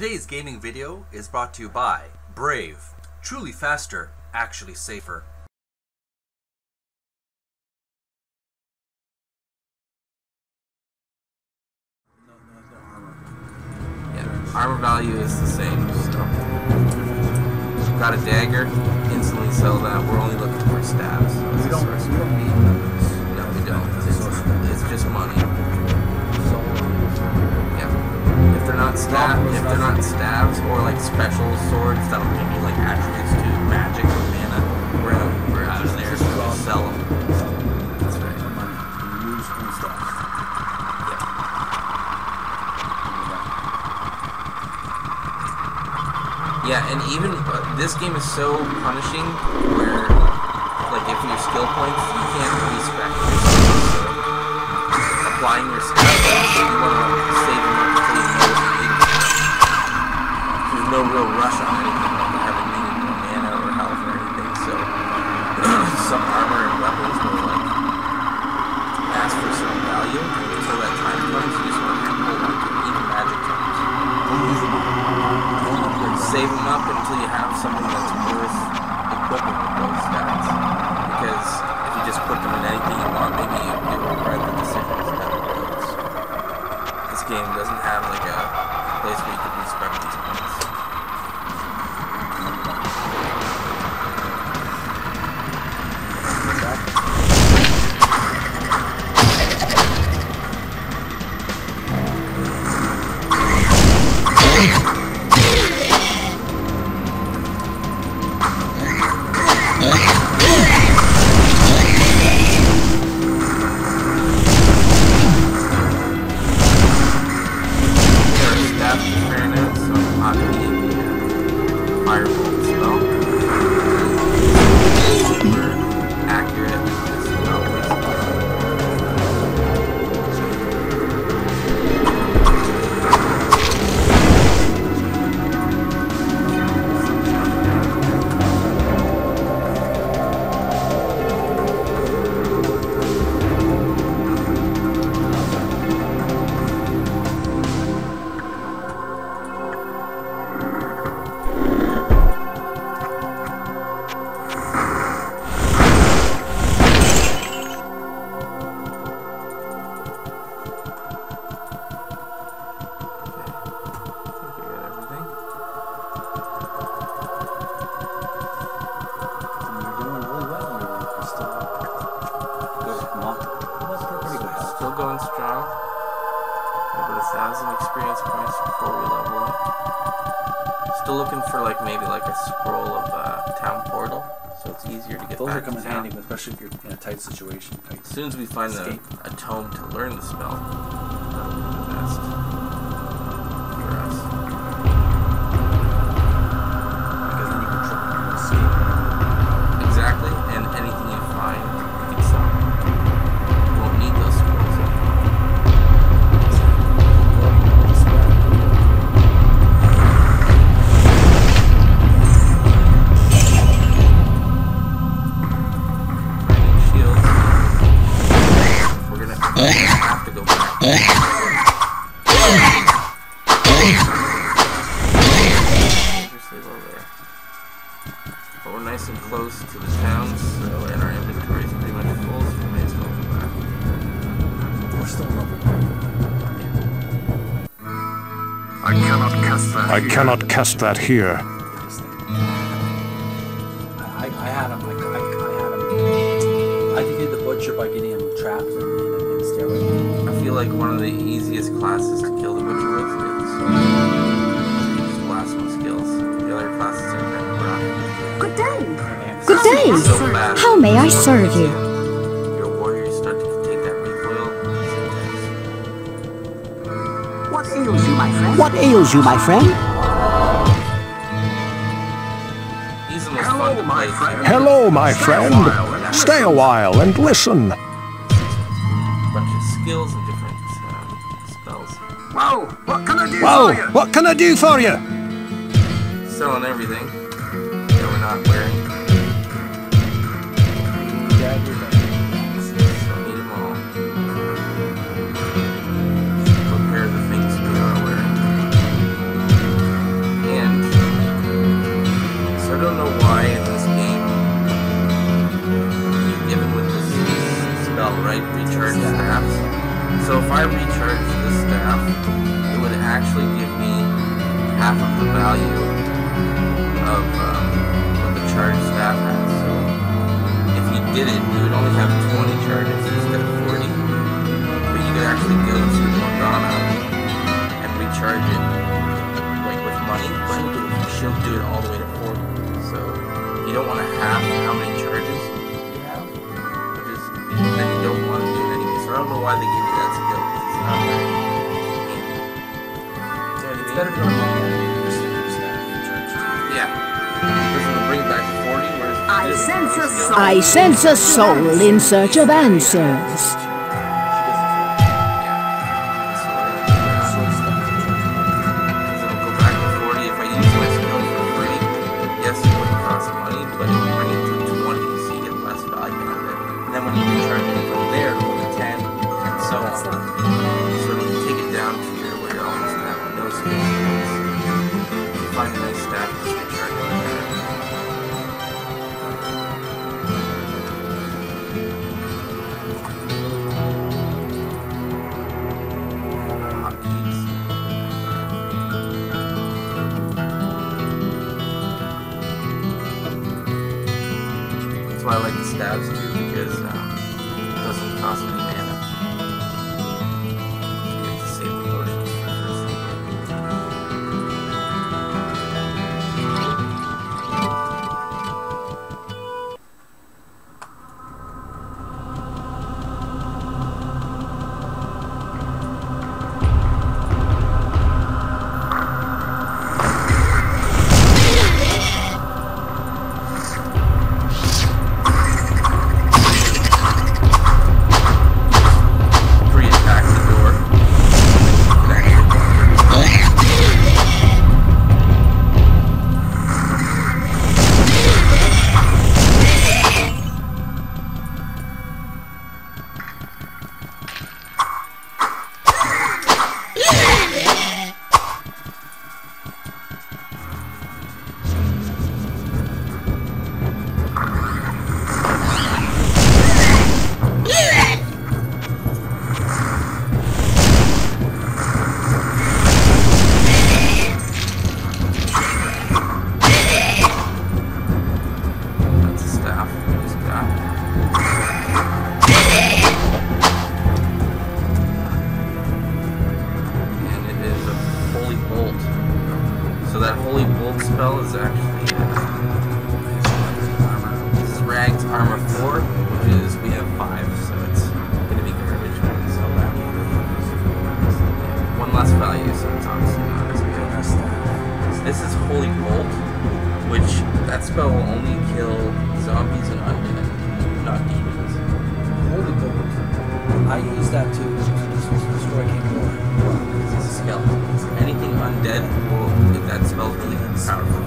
Today's gaming video is brought to you by Brave. Truly faster, actually safer. Yeah, armor value is the same, so. Got a dagger, instantly sell that. We're only looking for staffs. We don't, we don't need weapons. No, we don't. It's, it's just money. Um, yeah. If they're not staff, if they're not staffs or like special swords that'll give you like attributes to magic or mana, we're out, we're out of there. So just sell them. That's right. money. Cool stuff. Yeah, and even uh, this game is so punishing where, like, if your skill points, you can't respec yourself. So, applying your skill points, you want to save them until you know what you need. No real rush on anything, like you haven't needed mana or health or anything, so some armor and weapons will, like, ask for some value. Until that time comes, you just want to hold on to even magic them. save them up until you have something that's worth equipping with those stats. Because if you just put them in anything you want, maybe you, will regret the decisions the road. So this game doesn't have like a place where you can respec these points. Experience points before we level up. Still looking for like maybe like a scroll of uh, town portal, so it's easier to get Those back are come to handy, especially if you're in a tight situation. Tight. As soon as we find a, Escape. a tome to learn the spell, that'll be the best nice and close to the town, so and our inventory is pretty much full, so we may as well go back. We're still level. I cannot cast that. I here. cannot cast that here. I, I had him. Like, I, I had him. I defeated the butcher by getting him trapped in, in, in stairway. I feel like one of the easiest classes to kill the butcher with is may I serve you? You're a warrior, you start to take that recoil. What ails you, my friend? What ails you, my friend? He's the most Hello, my friend. Hello, my Stay a while and Stay a while and listen. bunch of skills and different um, spells. Whoa, what can I do Whoa, for you? what can I do for you? Selling everything that we're not wearing. So if I recharge this staff, it would actually give me half of the value of um, what the charged staff has. So if you did it, you would only have 20 charges instead of 40. But you could actually go to Morgana and recharge it like with money, but she'll do it all the way to 40. So you don't want to half how many charges. Know why they give you that skill. 'cause It's not very handy. You know what I It's better to go to Morgana and just do staff in church. Yeah. Because it'll bring back 40, whereas I you did it sense a skill- soul. I sense a soul in search of answers. Find a nice stack, that. That's why I like the staffs too, because um, it doesn't cost any Undead that spell's really powerful.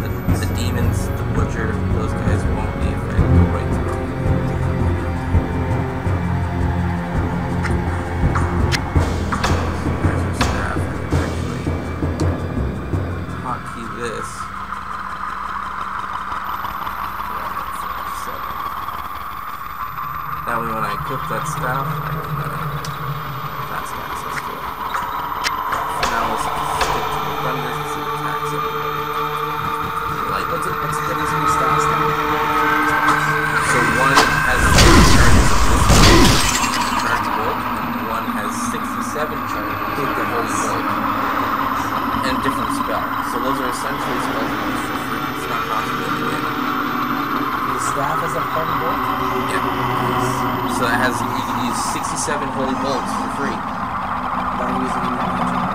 The, the demons, the butcher, those guys won't be affected. Go right. I hotkey this. That way when I equip that staff, I can uh, has, you can use 67 holy bolts for free. Without using